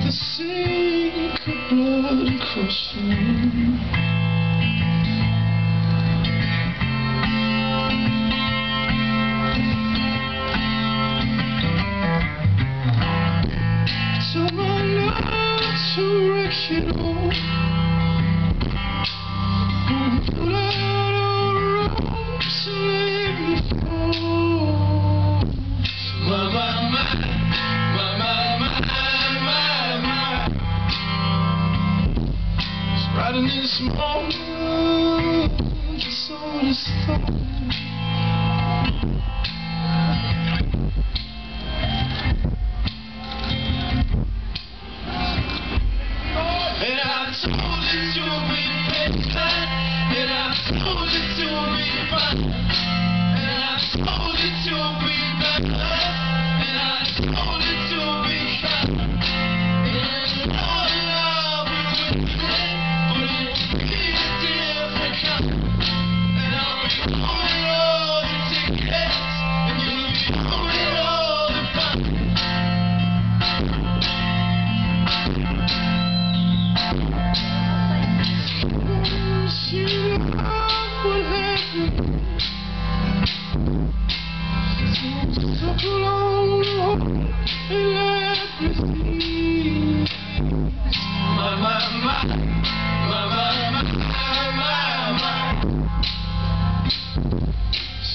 the sink of blood. directional. Riding in just on. told it to me, but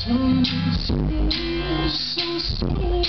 so, so, so, so,